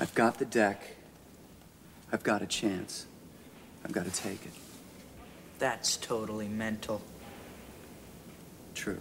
I've got the deck. I've got a chance. I've got to take it. That's totally mental. True.